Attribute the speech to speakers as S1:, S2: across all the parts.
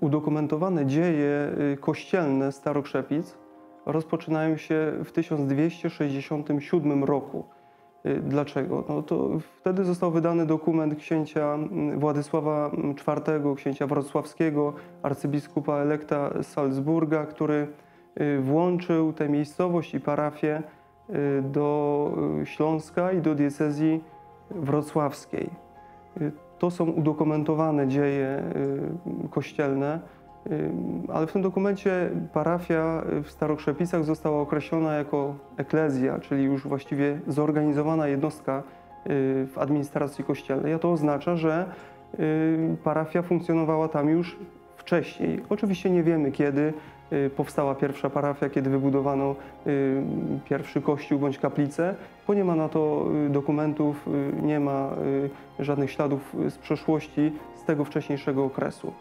S1: udokumentowane dzieje y, kościelne Starokrzepic rozpoczynają się w 1267 roku. Y, Dlaczego? No to wtedy został wydany dokument księcia mm, Władysława IV, księcia wrocławskiego, arcybiskupa elekta Salzburga, który y, włączył tę miejscowość i parafię do Śląska i do diecezji wrocławskiej. To są udokumentowane dzieje y, kościelne, y, ale w tym dokumencie parafia w Starokrzepicach została określona jako eklezja, czyli już właściwie zorganizowana jednostka y, w administracji kościelnej. A to oznacza, że parafia funkcjonowała tam już wcześniej. Oczywiście nie wiemy kiedy powstała pierwsza parafia, kiedy wybudowano y, pierwszy kościół bądź kaplicę, bo nie ma na to y, dokumentów, y, nie ma y, żadnych śladów y, z przeszłości z tego wcześniejszego okresu.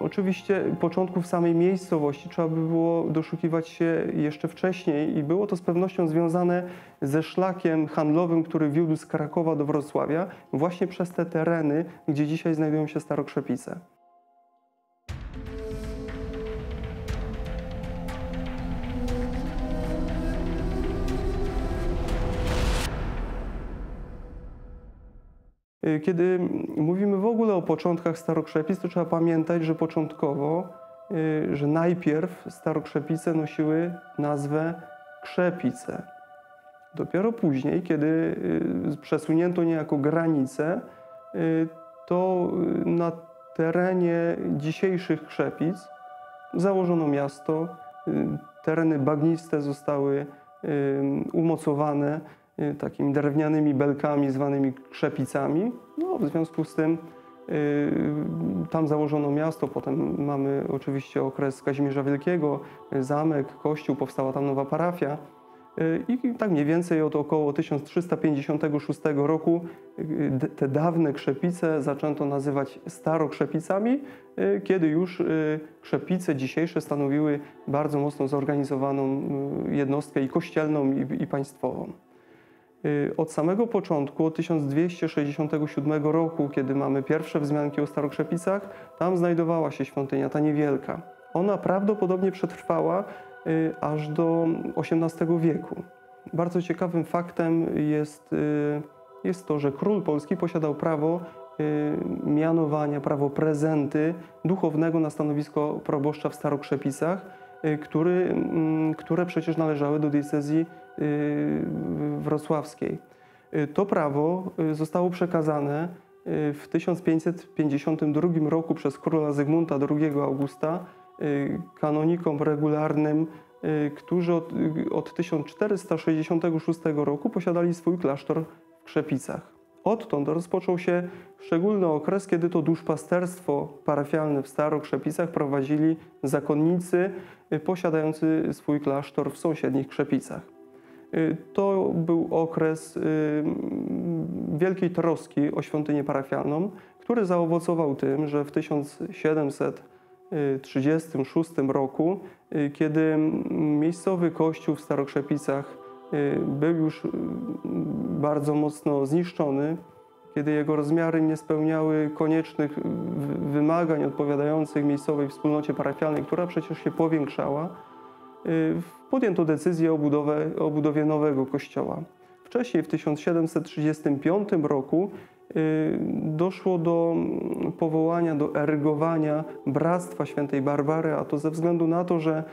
S1: Oczywiście początków samej miejscowości trzeba by było doszukiwać się jeszcze wcześniej i było to z pewnością związane ze szlakiem handlowym, który wiódł z Krakowa do Wrocławia właśnie przez te tereny, gdzie dzisiaj znajdują się Starokrzepice. Kiedy mówimy w ogóle o początkach Starokrzepic, to trzeba pamiętać, że początkowo, y, że najpierw Starokrzepice nosiły nazwę Krzepice. Dopiero później, kiedy y, przesunięto niejako granice, y, to y, na terenie dzisiejszych Krzepic założono miasto, y, tereny bagniste zostały y, umocowane y, takimi drewnianymi belkami zwanymi krzepicami. No, w związku z tym y, tam założono miasto, potem mamy oczywiście okres Kazimierza Wielkiego, y, zamek, kościół, powstała tam nowa parafia. Y, I tak mniej więcej od około 1356 roku y, te dawne krzepice zaczęto nazywać starokrzepicami, y, kiedy już y, krzepice dzisiejsze stanowiły bardzo mocno zorganizowaną y, jednostkę i kościelną, i państwową. Y, Od samego początku, od 1267 roku, kiedy mamy pierwsze wzmianki o Starokrzepicach, tam znajdowała się świątynia ta niewielka. Ona prawdopodobnie przetrwała y, aż do XVIII wieku. Bardzo ciekawym faktem jest, y, jest to, że król polski posiadał prawo mianowania, prawo prezenty duchownego na stanowisko proboszcza w Starokrzepicach, który, mm, które przecież należały do diecezji wrocławskiej. Y, To prawo y, zostało przekazane y, w 1552 roku przez króla Zygmunta II Augusta y, kanonikom regularnym, y, którzy od, y, od 1466 roku posiadali swój klasztor w Krzepicach. Odtąd rozpoczął się szczególny okres, kiedy to duszpasterstwo parafialne w Starokrzepicach prowadzili zakonnicy y, posiadający swój klasztor w sąsiednich Krzepicach. Y, To był okres y, wielkiej troski o świątynię parafialną, który zaowocował tym, że w 1736 roku, y, kiedy miejscowy kościół w Starokrzepicach był już bardzo mocno zniszczony, kiedy jego rozmiary nie spełniały koniecznych wy- wymagań odpowiadających miejscowej wspólnocie parafialnej, która przecież się powiększała, podjęto decyzję o, budowę, o budowie nowego kościoła. Wcześniej, w 1735 roku, y, doszło do powołania, do erygowania Bractwa Świętej Barbary, a to ze względu na to, że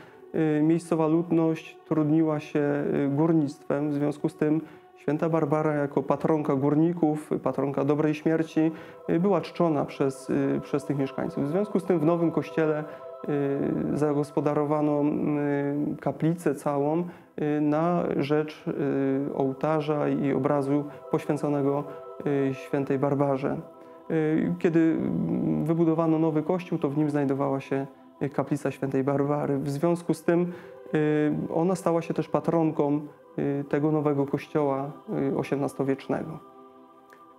S1: y, miejscowa ludność trudniła się y, górnictwem. W związku z tym Święta Barbara jako patronka górników, patronka dobrej śmierci y, była czczona przez, y, przez tych mieszkańców. W związku z tym w nowym kościele y, zagospodarowano y, kaplicę całą y, na rzecz y, ołtarza i obrazu poświęconego y, świętej Barbarze. Y, Kiedy wybudowano nowy kościół, to w nim znajdowała się y, kaplica świętej Barbary. W związku z tym y, ona stała się też patronką y, tego nowego kościoła y, XVIII-wiecznego.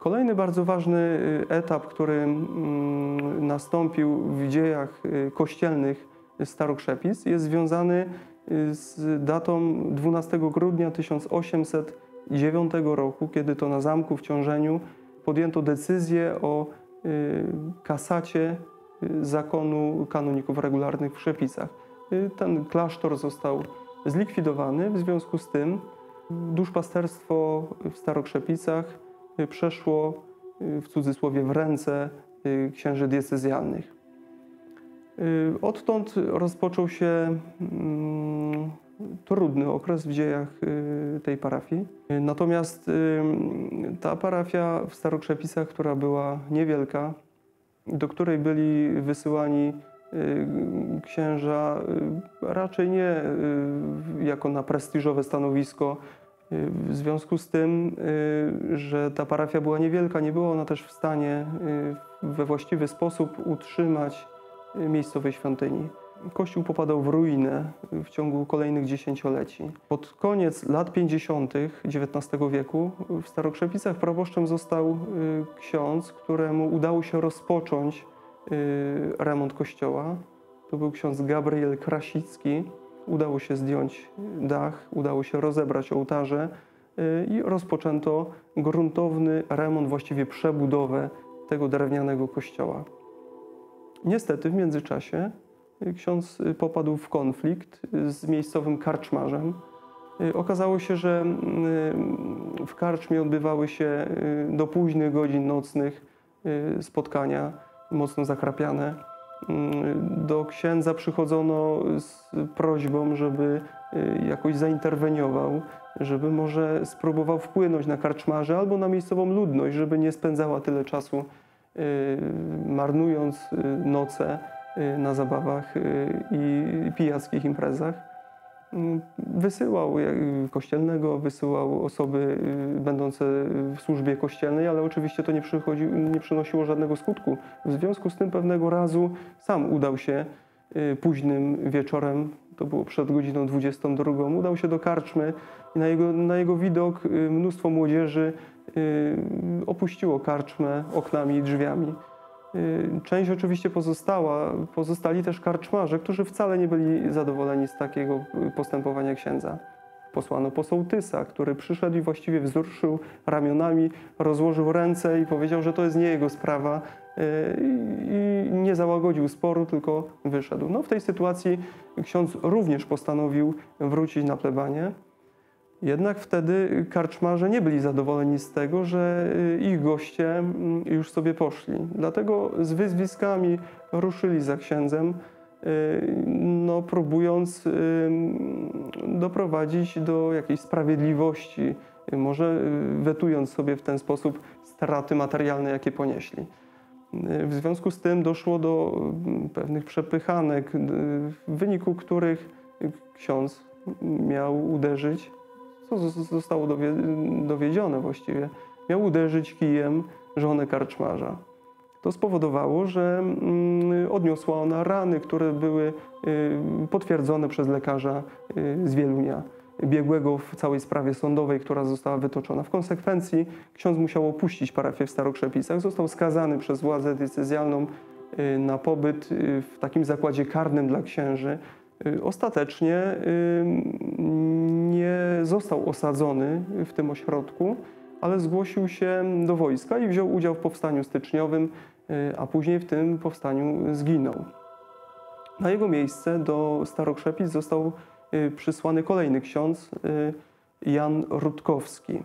S1: Kolejny bardzo ważny y, etap, który mm, nastąpił w dziejach y, kościelnych Starokrzepic, jest związany y, z datą 12 grudnia 1809 roku, kiedy to na zamku w Ciążeniu podjęto decyzję o kasacie zakonu kanoników regularnych w Szepicach. Ten klasztor został zlikwidowany, w związku z tym duszpasterstwo w Starokrzepicach przeszło y, w cudzysłowie w ręce y, księży diecezjalnych. Y, Odtąd rozpoczął się mm, trudny okres w dziejach y, tej parafii. Y, Natomiast y, ta parafia w Starokrzepicach, która była niewielka, do której byli wysyłani y, księża y, raczej nie y, jako na prestiżowe stanowisko. Y, W związku z tym, y, że ta parafia była niewielka, nie była ona też w stanie y, we właściwy sposób utrzymać miejscowej świątyni. Kościół popadał w ruinę w ciągu kolejnych dziesięcioleci. Pod koniec lat 50. XIX wieku w Starokrzepicach proboszczem został ksiądz, któremu udało się rozpocząć remont kościoła. To był ksiądz Gabriel Krasicki. Udało się zdjąć dach, udało się rozebrać ołtarze y, i rozpoczęto gruntowny remont, właściwie przebudowę tego drewnianego kościoła. Niestety w międzyczasie y, ksiądz y, popadł w konflikt z miejscowym karczmarzem. Okazało się, że y, w karczmie odbywały się do późnych godzin nocnych spotkania, mocno zakrapiane. Y, Do księdza przychodzono z prośbą, żeby y, jakoś zainterweniował, żeby może spróbował wpłynąć na karczmarzy albo na miejscową ludność, żeby nie spędzała tyle czasu y, marnując y, noce na zabawach i pijackich imprezach. Mm, Wysyłał jak- kościelnego, wysyłał osoby y, będące w służbie kościelnej, ale oczywiście to nie, nie przynosiło żadnego skutku. W związku z tym pewnego razu sam udał się y, późnym wieczorem, to było przed godziną 22, udał się do karczmy i na jego, na jego widok y, mnóstwo młodzieży y, opuściło karczmę oknami i drzwiami. Y, Część oczywiście pozostała, pozostali też karczmarze, którzy wcale nie byli zadowoleni z takiego y, postępowania księdza. Posłano po sołtysa, który przyszedł i właściwie wzruszył ramionami, rozłożył ręce i powiedział, że to jest nie jego sprawa y, i nie załagodził sporu, tylko wyszedł. No w tej sytuacji ksiądz również postanowił wrócić na plebanie. Jednak wtedy karczmarze nie byli zadowoleni z tego, że y, ich goście mm, już sobie poszli. Dlatego z wyzwiskami ruszyli za księdzem, y, no, próbując y, doprowadzić do jakiejś sprawiedliwości, może wetując sobie w ten sposób straty materialne, jakie ponieśli. W związku z tym doszło do mm, pewnych przepychanek, w wyniku których ksiądz miał uderzyć z- zostało dowie, dowiedzione właściwie, miał uderzyć kijem żonę karczmarza. To spowodowało, że mm, odniosła ona rany, które były y, potwierdzone przez lekarza y, z Wielunia, biegłego w całej sprawie sądowej, która została wytoczona. W konsekwencji ksiądz musiał opuścić parafię w Starokrzepicach. Został skazany przez władzę decyzjalną y, na pobyt w takim zakładzie karnym dla księży. Ostatecznie nie został osadzony w tym ośrodku, ale zgłosił się do wojska i wziął udział w powstaniu styczniowym, y, a później w tym powstaniu zginął. Na jego miejsce do Starokrzepic został y, przysłany kolejny ksiądz, y, Jan Rutkowski.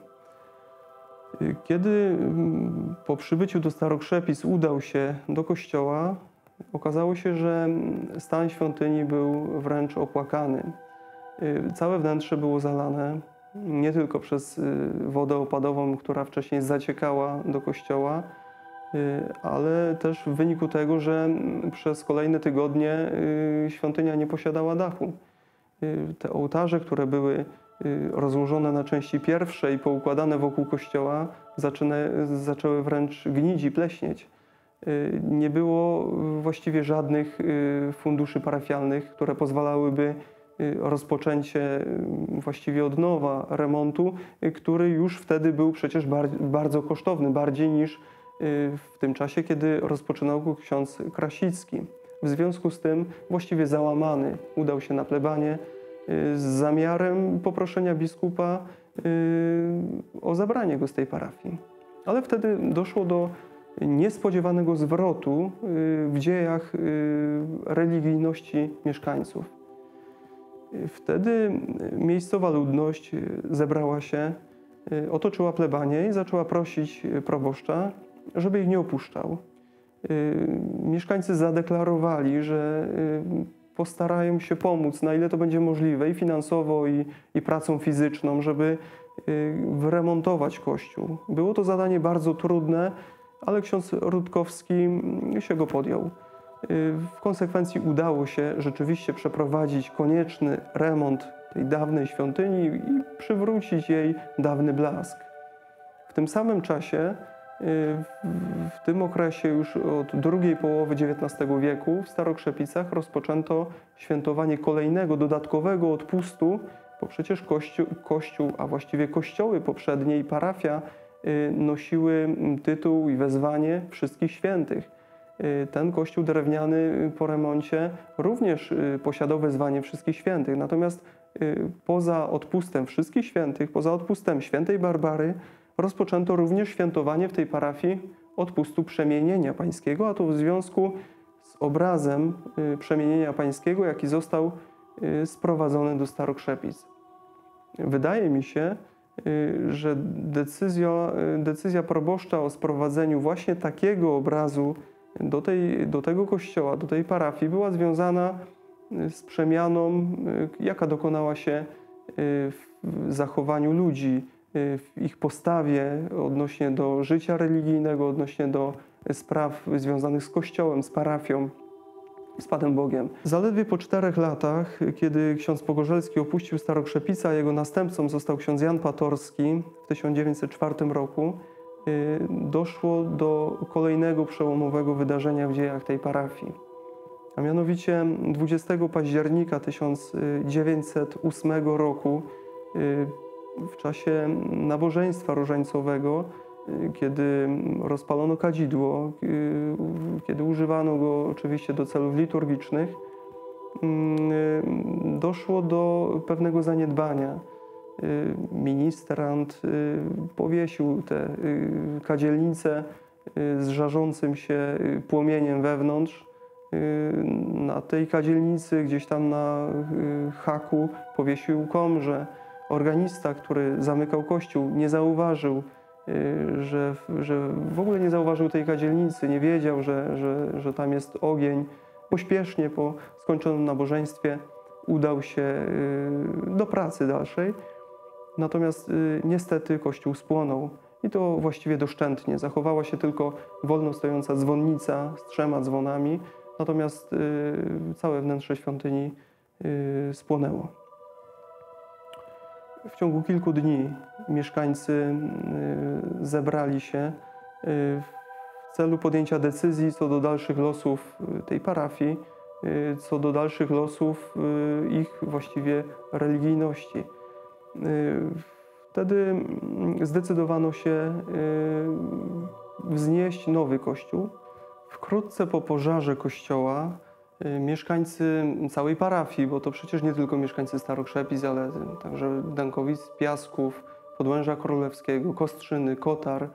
S1: Kiedy mm, po przybyciu do Starokrzepic udał się do kościoła, okazało się, że mm, stan świątyni był wręcz opłakany. Y, Całe wnętrze było zalane nie tylko przez y, wodę opadową, która wcześniej zaciekała do kościoła, y, ale też w wyniku tego, że przez kolejne tygodnie świątynia nie posiadała dachu. Te ołtarze, które były rozłożone na części pierwsze i poukładane wokół kościoła, zaczęły wręcz gnić i pleśnieć. Nie było właściwie żadnych funduszy parafialnych, które pozwalałyby rozpoczęcie y, właściwie od nowa remontu, y, który już wtedy był przecież bar- bardzo kosztowny, bardziej niż y, w tym czasie, kiedy rozpoczynał go ksiądz Krasicki. W związku z tym właściwie załamany udał się na plebanie y, z zamiarem poproszenia biskupa y, o zabranie go z tej parafii. Ale wtedy doszło do niespodziewanego zwrotu w dziejach religijności mieszkańców. Wtedy miejscowa ludność zebrała się, otoczyła plebanię i zaczęła prosić proboszcza, żeby ich nie opuszczał. Mieszkańcy zadeklarowali, że postarają się pomóc, na ile to będzie możliwe, i finansowo, i, i pracą fizyczną, żeby wyremontować kościół. Było to zadanie bardzo trudne, ale ksiądz Rutkowski się go podjął. W konsekwencji udało się rzeczywiście przeprowadzić konieczny remont tej dawnej świątyni i przywrócić jej dawny blask. W tym samym czasie, w tym okresie już od drugiej połowy XIX wieku w Starokrzepicach rozpoczęto świętowanie kolejnego dodatkowego odpustu, bo przecież kościół, kościół a właściwie kościoły poprzedniej parafia nosiły tytuł i wezwanie wszystkich świętych. Y, ten kościół drewniany po remoncie również y, posiadał wezwanie wszystkich świętych. Natomiast y, poza odpustem wszystkich świętych, poza odpustem świętej Barbary, rozpoczęto również świętowanie w tej parafii odpustu przemienienia pańskiego, a to w związku z obrazem przemienienia pańskiego, jaki został sprowadzony do Starokrzepic. Wydaje mi się, że decyzja, decyzja proboszcza o sprowadzeniu właśnie takiego obrazu do, tej, do tego kościoła, do tej parafii była związana y, z przemianą, y, jaka dokonała się y, w zachowaniu ludzi, w ich postawie odnośnie do życia religijnego, odnośnie do spraw związanych z kościołem, z parafią, z Panem Bogiem. Zaledwie po czterech latach, kiedy ksiądz Pogorzelski opuścił Starokrzepica, jego następcą został ksiądz Jan Patorski w 1904 roku, doszło do kolejnego przełomowego wydarzenia w dziejach tej parafii. A mianowicie 20 października 1908 roku, y, w czasie nabożeństwa różańcowego, y, kiedy rozpalono kadzidło, kiedy używano go oczywiście do celów liturgicznych, doszło do pewnego zaniedbania Y, ministrant y, powiesił te y, kadzielnice z żarzącym się płomieniem wewnątrz. Na tej kadzielnicy, gdzieś tam na haku, powiesił komrze. Organista, który zamykał kościół, nie zauważył, że, że w ogóle nie zauważył tej kadzielnicy, nie wiedział, że, że, że tam jest ogień. Pośpiesznie po skończonym nabożeństwie udał się do pracy dalszej. Natomiast y, niestety kościół spłonął i to właściwie doszczętnie. Zachowała się tylko wolno stojąca dzwonnica z trzema dzwonami, natomiast y, całe wnętrze świątyni y, spłonęło. W ciągu kilku dni mieszkańcy zebrali się w celu podjęcia decyzji co do dalszych losów tej parafii, co do dalszych losów ich właściwie religijności. Y, wtedy mm, zdecydowano się y, wznieść nowy kościół. Wkrótce po pożarze kościoła y, mieszkańcy całej parafii, bo to przecież nie tylko mieszkańcy Starokrzepic, ale także Dankowic, Piasków, Podłęża Królewskiego, Kostrzyny, Kotar,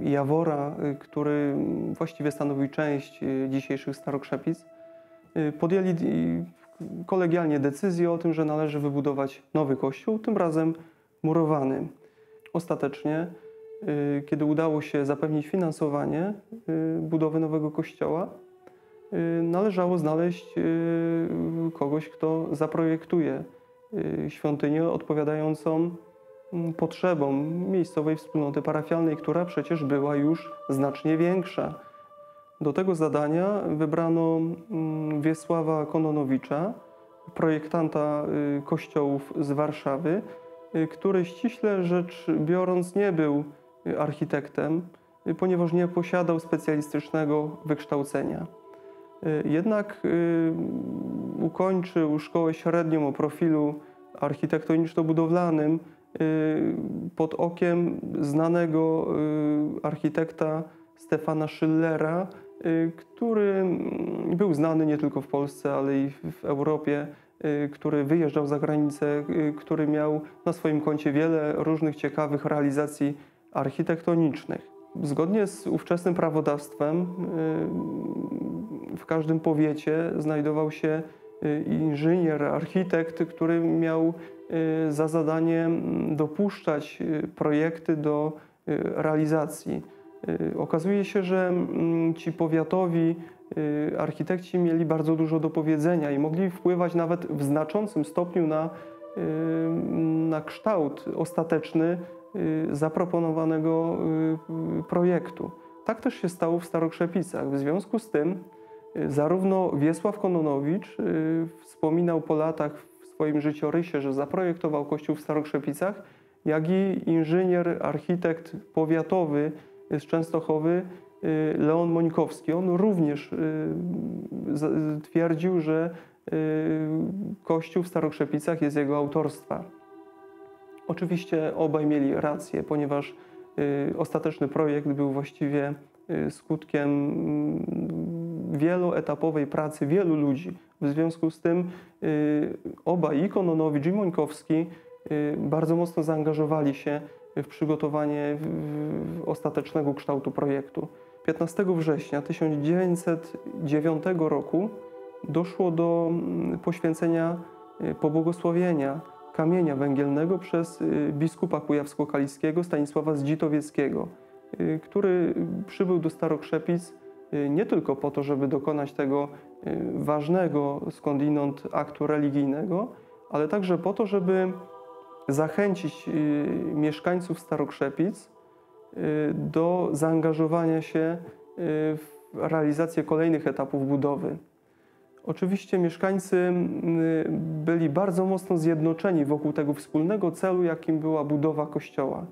S1: Jawora, który właściwie stanowi część dzisiejszych Starokrzepic, podjęli kolegialnie decyzję o tym, że należy wybudować nowy kościół, tym razem murowany. Ostatecznie, y, kiedy udało się zapewnić finansowanie y, budowy nowego kościoła, y, należało znaleźć kogoś, kto zaprojektuje świątynię odpowiadającą mm, potrzebom miejscowej wspólnoty parafialnej, która przecież była już znacznie większa do tego zadania wybrano mm, Wiesława Kononowicza, projektanta y, kościołów z Warszawy, y, który ściśle rzecz biorąc nie był y, architektem, ponieważ nie posiadał specjalistycznego wykształcenia. Jednak ukończył szkołę średnią o profilu architektoniczno-budowlanym pod okiem znanego architekta Stefana Schillera, który mm, był znany nie tylko w Polsce, ale i w Europie, y, który wyjeżdżał za granicę, y, który miał na swoim koncie wiele różnych ciekawych realizacji architektonicznych. Zgodnie z ówczesnym prawodawstwem y, w każdym powiecie znajdował się y, inżynier, architekt, który miał y, za zadanie mm, dopuszczać y, projekty do y, realizacji. Y, Okazuje się, że mm, ci powiatowi y, architekci mieli bardzo dużo do powiedzenia i mogli wpływać nawet w znaczącym stopniu na, y, na kształt ostateczny zaproponowanego projektu. Tak też się stało w Starokrzepicach. W związku z tym zarówno Wiesław Kononowicz wspominał po latach w swoim życiorysie, że zaprojektował kościół w Starokrzepicach, jak i inżynier, architekt powiatowy z Częstochowy y, Leon Mońkowski. On również y, z- twierdził, że y, kościół w Starokrzepicach jest jego autorstwa. Oczywiście obaj mieli rację, ponieważ y, ostateczny projekt był właściwie y, skutkiem mm, wieloetapowej pracy wielu ludzi. W związku z tym y, obaj, i Kononowicz, i Mońkowski, y, bardzo mocno zaangażowali się w przygotowanie ostatecznego kształtu projektu. 15 września 1909 roku doszło do mm, poświęcenia y, pobłogosławienia kamienia węgielnego przez y, biskupa kujawsko-kaliskiego Stanisława Zdzitowieckiego, y, który przybył do Starokrzepic nie tylko po to, żeby dokonać tego ważnego skądinąd aktu religijnego, ale także po to, żeby zachęcić y, mieszkańców Starokrzepic y, do zaangażowania się y, w realizację kolejnych etapów budowy. Oczywiście mieszkańcy byli bardzo mocno zjednoczeni wokół tego wspólnego celu, jakim była budowa kościoła.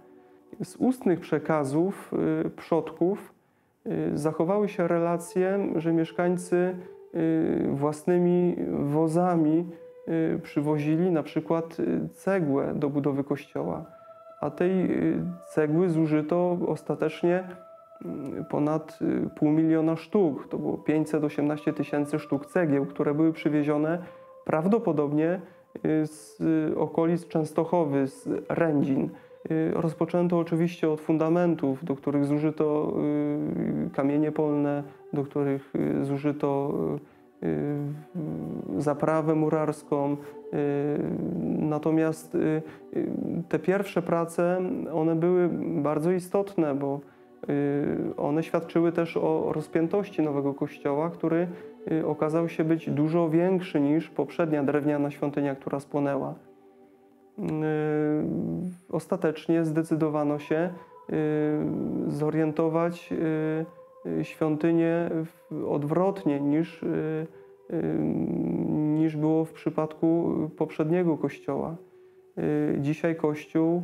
S1: Z ustnych przekazów przodków zachowały się relacje, że mieszkańcy własnymi wozami przywozili na przykład y, cegłę do budowy kościoła, a tej y, cegły zużyto ostatecznie mm, ponad y, pół miliona sztuk. To było 518 tysięcy sztuk cegieł, które były przywiezione prawdopodobnie y, z y, okolic Częstochowy, z Rędzin. Y, Rozpoczęto oczywiście od fundamentów, do których zużyto y, kamienie polne, do których y, zużyto y, y, zaprawę murarską. Y, Natomiast y, y, te pierwsze prace, one były bardzo istotne, bo y, one świadczyły też o rozpiętości nowego kościoła, który y, okazał się być dużo większy niż poprzednia drewniana świątynia, która spłonęła. Y, Ostatecznie zdecydowano się y, zorientować y, y, świątynię odwrotnie niż, y, y, niż było w przypadku poprzedniego kościoła. Y, Dzisiaj kościół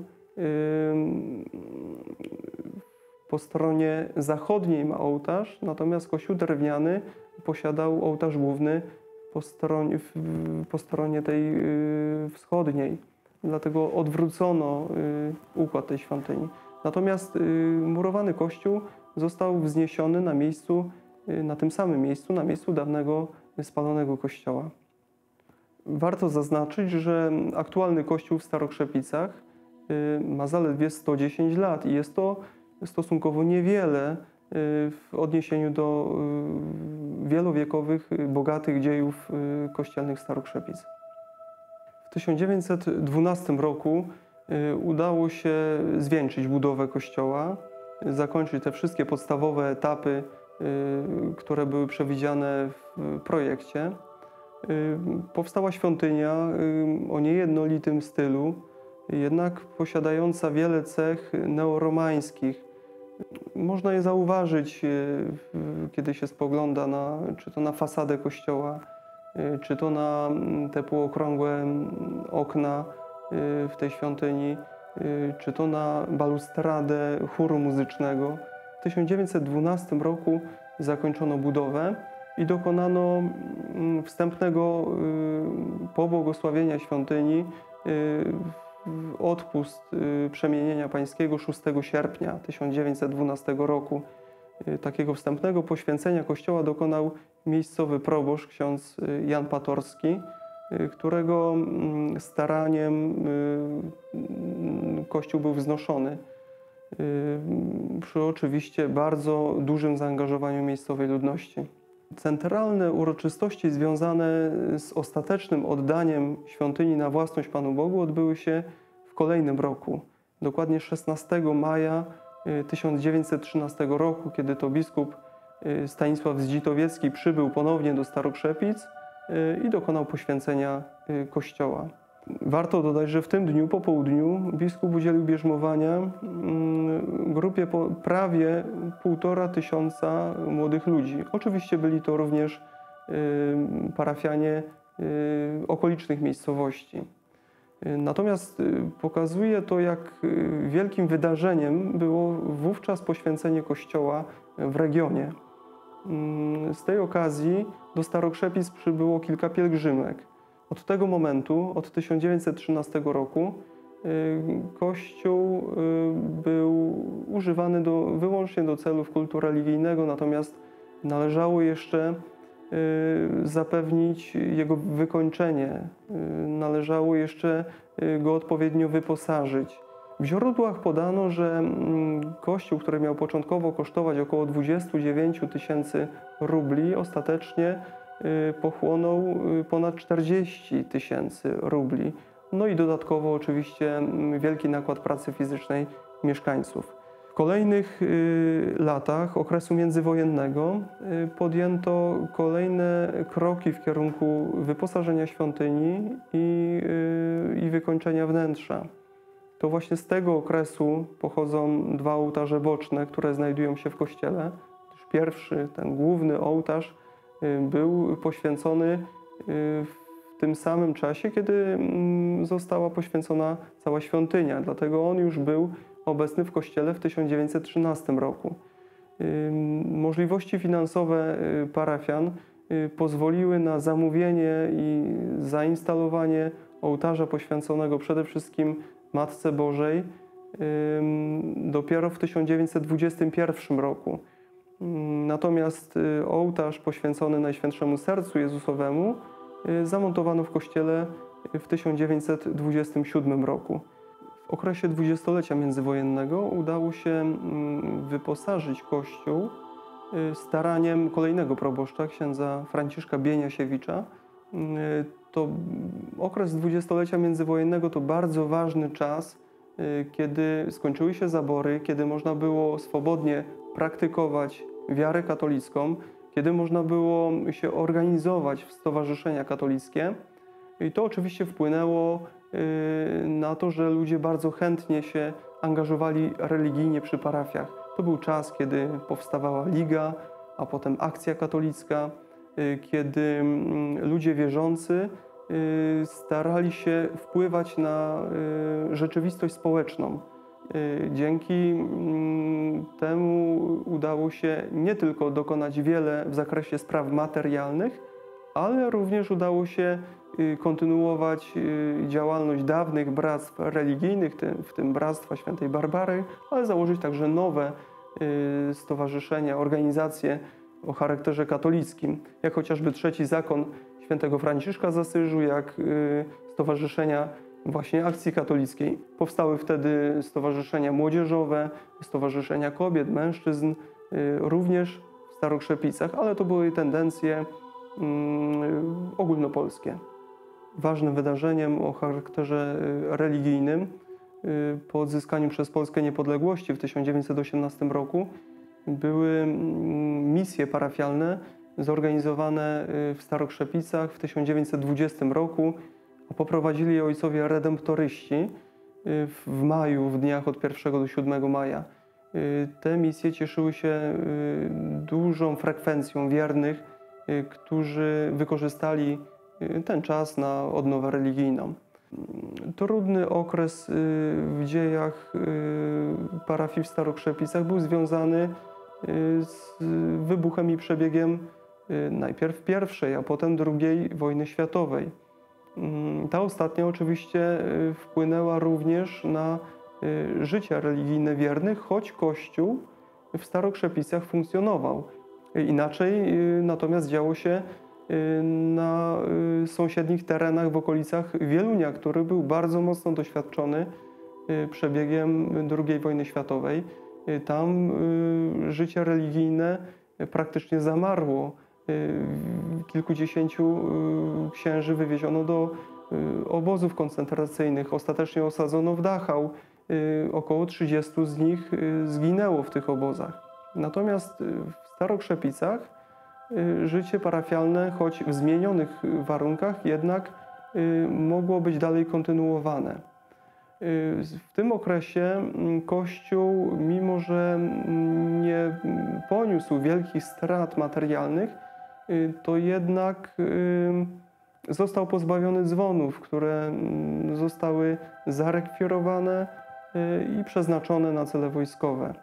S1: po stronie zachodniej ma ołtarz, natomiast kościół drewniany posiadał ołtarz główny po stronie, po stronie tej wschodniej. Dlatego odwrócono układ tej świątyni. Natomiast y, murowany kościół został wzniesiony na miejscu, y, na tym samym miejscu, na miejscu dawnego spalonego kościoła. Warto zaznaczyć, że aktualny kościół w Starokrzepicach y, ma zaledwie 110 lat i jest to stosunkowo niewiele y, w odniesieniu do y, wielowiekowych, y, bogatych dziejów y, kościelnych Starokrzepic. W 1912 roku y, udało się zwieńczyć budowę kościoła, y, zakończyć te wszystkie podstawowe etapy, y, które były przewidziane w projekcie. Y, Powstała świątynia y, o niejednolitym stylu, jednak posiadająca wiele cech neoromańskich. Można je zauważyć, y, kiedy się spogląda na, czy to na fasadę kościoła, y, czy to na mm, te półokrągłe mm, okna y, w tej świątyni, y, czy to na balustradę chóru muzycznego. W 1912 roku zakończono budowę i dokonano mm, wstępnego y, pobłogosławienia świątyni y, w odpust y, przemienienia pańskiego 6 sierpnia 1912 roku. Y, Takiego wstępnego poświęcenia kościoła dokonał miejscowy proboszcz ksiądz y, Jan Patorski, y, którego mm, staraniem y, kościół był wznoszony. y, przy oczywiście bardzo dużym zaangażowaniu miejscowej ludności. Centralne uroczystości związane z ostatecznym oddaniem świątyni na własność Panu Bogu odbyły się w kolejnym roku, dokładnie 16 maja y, 1913 roku, kiedy to biskup y, Stanisław Zdzitowiecki przybył ponownie do Starokrzepic y, i dokonał poświęcenia y, kościoła. Warto dodać, że w tym dniu po południu biskup udzielił bierzmowania mm, grupie prawie półtora tysiąca młodych ludzi. Oczywiście byli to również y, parafianie y, okolicznych miejscowości. Natomiast pokazuje to, jak wielkim wydarzeniem było wówczas poświęcenie kościoła w regionie. Mm, Z tej okazji do Starokrzepic przybyło kilka pielgrzymek. Od tego momentu, od 1913 roku, y, kościół y, był używany do, wyłącznie do celów kultu religijnego, natomiast należało jeszcze y, zapewnić jego wykończenie, należało jeszcze go odpowiednio wyposażyć. W źródłach podano, że mm, kościół, który miał początkowo kosztować około 29 tysięcy rubli, ostatecznie y, pochłonął y, ponad 40 tysięcy rubli. No i dodatkowo oczywiście mm, wielki nakład pracy fizycznej mieszkańców. W kolejnych y, latach okresu międzywojennego podjęto kolejne kroki w kierunku wyposażenia świątyni i, i wykończenia wnętrza. To właśnie z tego okresu pochodzą dwa ołtarze boczne, które znajdują się w kościele. Pierwszy, ten główny ołtarz, y, był poświęcony y, w tym samym czasie, kiedy mm, została poświęcona cała świątynia. Dlatego on już był obecny w kościele w 1913 roku. Ym, Możliwości finansowe y, parafian y, pozwoliły na zamówienie i zainstalowanie ołtarza poświęconego przede wszystkim Matce Bożej dopiero w 1921 roku. Natomiast y, ołtarz poświęcony Najświętszemu Sercu Jezusowemu y, zamontowano w kościele w 1927 roku. W okresie dwudziestolecia międzywojennego udało się wyposażyć kościół y, staraniem kolejnego proboszcza, księdza Franciszka Bieniasiewicza. Y, To okres dwudziestolecia międzywojennego to bardzo ważny czas, y, kiedy skończyły się zabory, kiedy można było swobodnie praktykować wiarę katolicką, kiedy można było się organizować w stowarzyszenia katolickie. I to oczywiście wpłynęło y, na to, że ludzie bardzo chętnie się angażowali religijnie przy parafiach. To był czas, kiedy powstawała Liga, a potem Akcja Katolicka, kiedy mm, ludzie wierzący y, starali się wpływać na y, rzeczywistość społeczną. Y, Dzięki mm, temu udało się nie tylko dokonać wiele w zakresie spraw materialnych, ale również udało się y, kontynuować y, działalność dawnych bractw religijnych, w tym Bractwa Świętej Barbary, ale założyć także nowe y, stowarzyszenia, organizacje o charakterze katolickim, jak chociażby Trzeci Zakon Świętego Franciszka z Asyżu, jak y, stowarzyszenia właśnie akcji katolickiej. Powstały wtedy stowarzyszenia młodzieżowe, stowarzyszenia kobiet, mężczyzn, y, również w Starokrzepicach, ale to były tendencje mm, ogólnopolskie. Ważnym wydarzeniem o charakterze y, religijnym po odzyskaniu przez Polskę niepodległości w 1918 roku były mm, misje parafialne zorganizowane y, w Starokrzepicach w 1920 roku, a poprowadzili je ojcowie redemptoryści y, w- maju, w dniach od 1 do 7 maja. Y, Te misje cieszyły się dużą frekwencją wiernych, którzy wykorzystali ten czas na odnowę religijną. Trudny okres w dziejach parafii w Starokrzepicach był związany z wybuchem i przebiegiem y, najpierw pierwszej, a potem drugiej wojny światowej. Mm, Ta ostatnia oczywiście y, wpłynęła również na y, życie religijne wiernych, choć Kościół w Starokrzepicach funkcjonował. Y, Inaczej y, natomiast działo się y, na y, sąsiednich terenach w okolicach Wielunia, który był bardzo mocno doświadczony y, przebiegiem II wojny światowej. Y, Tam y, życie religijne praktycznie zamarło. Y, Kilkudziesięciu księży wywieziono do obozów koncentracyjnych. Ostatecznie osadzono w Dachau. Około 30 z nich zginęło w tych obozach. Natomiast w Starokrzepicach życie parafialne, choć w zmienionych warunkach, jednak mogło być dalej kontynuowane. Y, W tym okresie mm, Kościół, mimo że mm, nie poniósł wielkich strat materialnych, y, to jednak y, został pozbawiony dzwonów, które mm, zostały zarekwirowane i przeznaczone na cele wojskowe.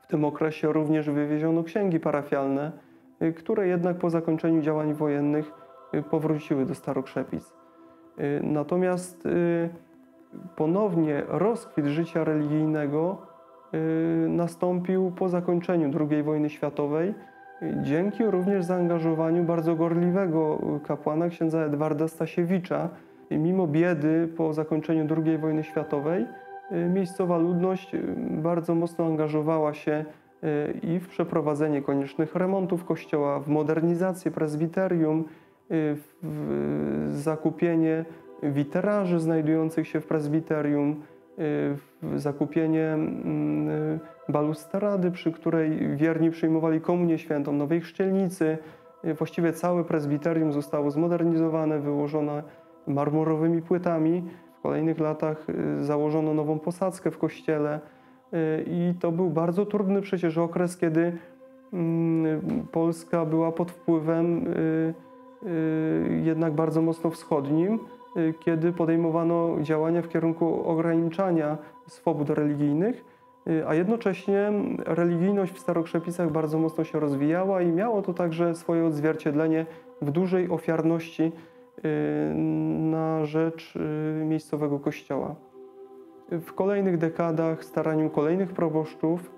S1: W tym okresie również wywieziono księgi parafialne, które jednak po zakończeniu działań wojennych powróciły do Starokrzepic. Natomiast ponownie rozkwit życia religijnego y, nastąpił po zakończeniu II wojny światowej, dzięki również zaangażowaniu bardzo gorliwego kapłana księdza Edwarda Stasiewicza. Mimo biedy po zakończeniu II wojny światowej, y, miejscowa ludność y, bardzo mocno angażowała się i w przeprowadzenie koniecznych remontów kościoła, w modernizację prezbiterium, w zakupienie witeraży znajdujących się w prezbiterium, y, zakupienie mm, y, balustrady, przy której wierni przyjmowali komunię świętą, nowej chrzcielnicy. Y, Właściwie całe prezbiterium zostało zmodernizowane, wyłożone marmurowymi płytami. W kolejnych latach założono nową posadzkę w kościele i to był bardzo trudny przecież okres, kiedy mm, Polska była pod wpływem jednak bardzo mocno wschodnim, kiedy podejmowano działania w kierunku ograniczania swobód religijnych, y, a jednocześnie religijność w Starokrzepicach bardzo mocno się rozwijała i miało to także swoje odzwierciedlenie w dużej ofiarności y, na rzecz y, miejscowego kościoła. W kolejnych dekadach, staraniu kolejnych proboszczów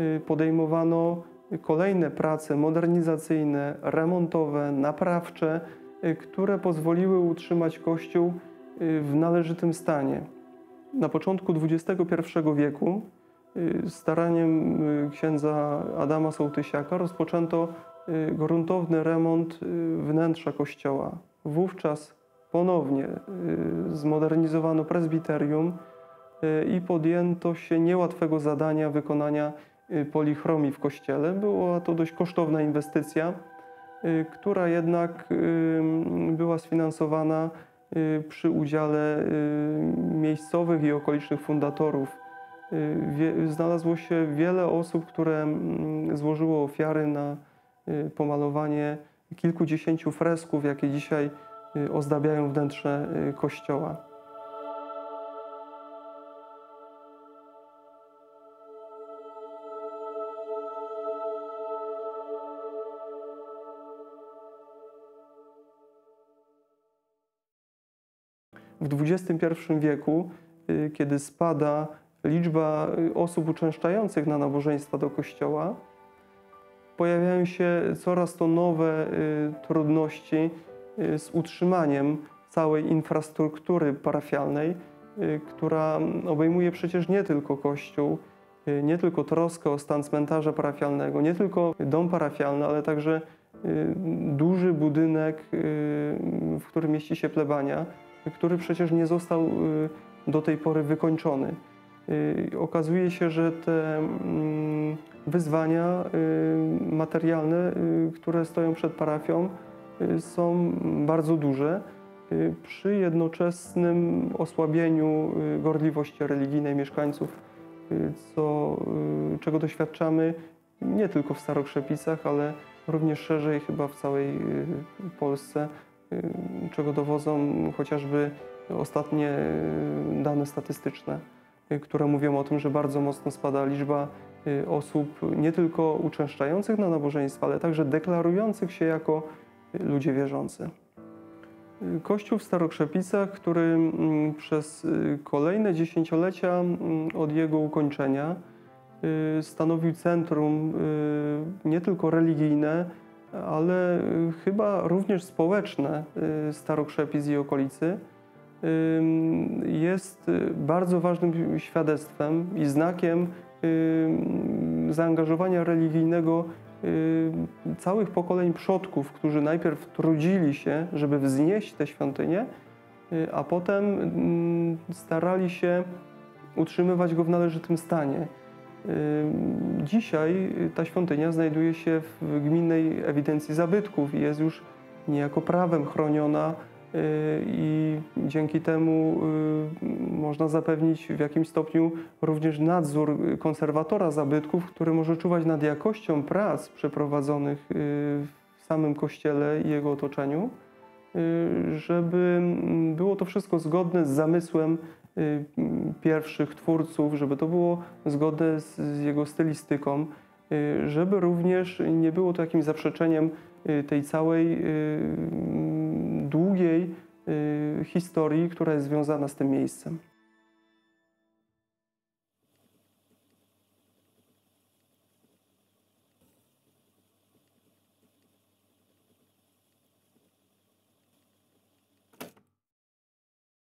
S1: y, podejmowano kolejne prace modernizacyjne, remontowe, naprawcze, y, które pozwoliły utrzymać Kościół y, w należytym stanie. Na początku XXI wieku y, staraniem y, księdza Adama Sołtysiaka rozpoczęto y, gruntowny remont y, wnętrza kościoła. Wówczas ponownie y, zmodernizowano prezbiterium y, i podjęto się niełatwego zadania wykonania y, polichromii w kościele. Była to dość kosztowna inwestycja, y, która jednak y, była sfinansowana y, przy udziale y, miejscowych i okolicznych fundatorów. Y, Znalazło się wiele osób, które mm, złożyło ofiary na y, pomalowanie kilkudziesięciu fresków, jakie dzisiaj y, ozdabiają wnętrze y, kościoła. W XXI wieku, y, kiedy spada liczba y, osób uczęszczających na nabożeństwa do kościoła, pojawiają się coraz to nowe y, trudności z utrzymaniem całej infrastruktury parafialnej, która obejmuje przecież nie tylko kościół, nie tylko troskę o stan cmentarza parafialnego, nie tylko dom parafialny, ale także duży budynek, w którym mieści się plebania, który przecież nie został y, do tej pory wykończony. Y, Okazuje się, że te mm, wyzwania y, materialne, które stoją przed parafią, są bardzo duże przy jednoczesnym osłabieniu gorliwości religijnej mieszkańców, co, czego doświadczamy nie tylko w Starokrzepicach, ale również szerzej chyba w całej Polsce, czego dowodzą chociażby ostatnie y, dane statystyczne, y, które mówią o tym, że bardzo mocno spada liczba y, osób nie tylko uczęszczających na nabożeństwa, ale także deklarujących się jako y, ludzie wierzący. Y, Kościół w Starokrzepicach, który mm, przez y, kolejne dziesięciolecia mm, od jego ukończenia y, stanowił centrum y, nie tylko religijne, ale y, chyba również społeczne y, Starokrzepic i okolicy, jest y, bardzo ważnym świadectwem i znakiem zaangażowania religijnego całych pokoleń przodków, którzy najpierw trudzili się, żeby wznieść tę świątynię, y, a potem ym, starali się utrzymywać go w należytym stanie. Dzisiaj ta świątynia znajduje się w gminnej ewidencji zabytków i jest już niejako prawem chroniona y, i dzięki temu y, można zapewnić w jakimś stopniu również nadzór y, konserwatora zabytków, który może czuwać nad jakością prac przeprowadzonych y, w samym kościele i jego otoczeniu, y, żeby mm, było to wszystko zgodne z zamysłem y, pierwszych twórców, żeby to było zgodne z, z jego stylistyką, y, żeby również nie było to jakimś zaprzeczeniem y, tej całej y, długiej y, historii, która jest związana z tym miejscem.